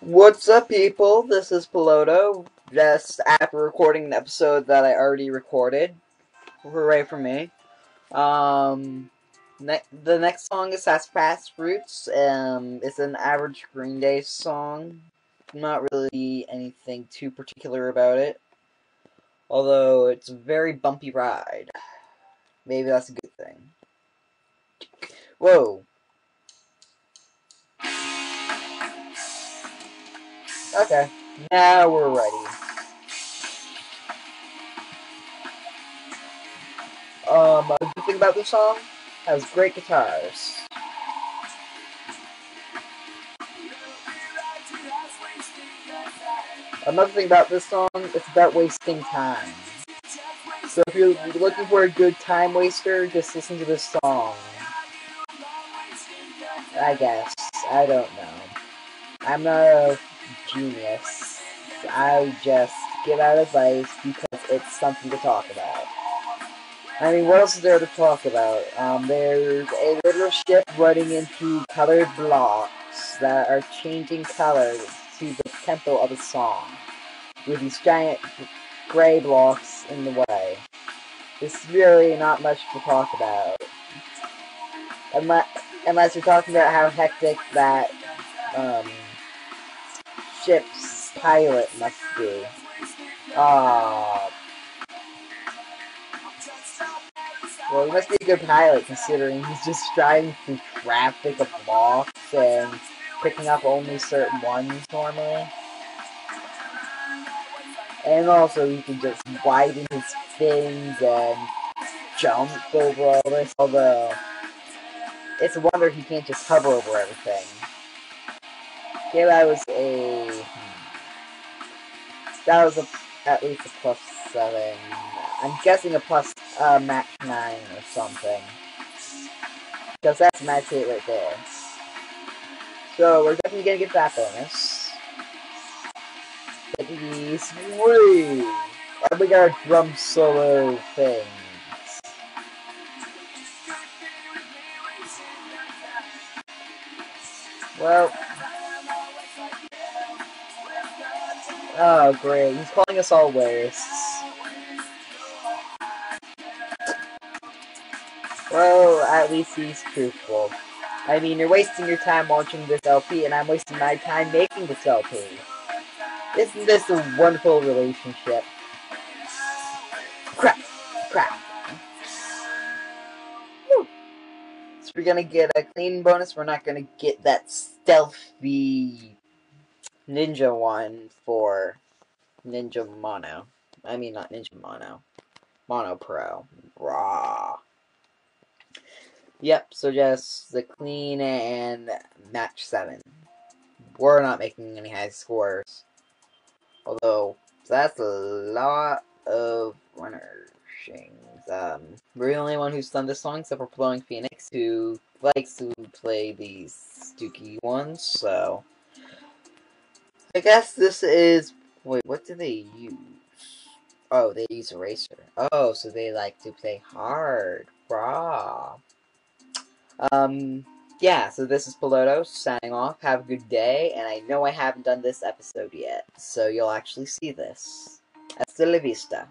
What's up, people? This is Polodo. Just after recording an episode that I already recorded. Hooray for me. Um, ne- the next song is Sassafras Roots. Um, it's an average Green Day song. Not really anything too particular about it. Although it's a very bumpy ride. Maybe that's a good thing. Whoa. Okay, now we're ready. Um, a good thing about this song has great guitars. Another thing about this song, it's about wasting time. So if you're looking for a good time waster, just listen to this song. I guess. I don't know. I'm not a genius. I just give out advice because it's something to talk about. I mean, what else is there to talk about? Um, there's a little ship running into colored blocks that are changing colors to the tempo of a song, with these giant gray blocks in the way. It's really not much to talk about. Unless, unless you're talking about how hectic that um, ship's pilot must be. Ah. Well, he must be a good pilot considering he's just driving through traffic of blocks and picking up only certain ones normally. And also, he can just widen his fins and jump over all this, although it's a wonder he can't just hover over everything. That was a... That was a, at least a plus 7. I'm guessing a plus uh, match 9 or something. Because that's match 8 right there. So, we're definitely gonna get that bonus. Three! And we got a drum solo thing. Well, Oh, great. He's calling us all wastes. Well, at least he's truthful. I mean, you're wasting your time watching this LP, and I'm wasting my time making this LP. Isn't this a wonderful relationship? Crap! Crap! Whew. So we're gonna get a clean bonus, we're not gonna get that stealthy Ninja one for Ninja Mono. I mean, not Ninja Mono. Mono Pro. Raw. Yep, so just the clean and match 7. We're not making any high scores. Although, that's a lot of runners. Um, we're the only one who's done this song, except for Flowing Phoenix, who likes to play these Dookie ones, so... I guess this is... Wait, what do they use? Oh, they use Eraser. Oh, so they like to play hard. Raw. Um, yeah, so this is Polodo signing off. Have a good day, and I know I haven't done this episode yet, so you'll actually see this. Hasta la vista.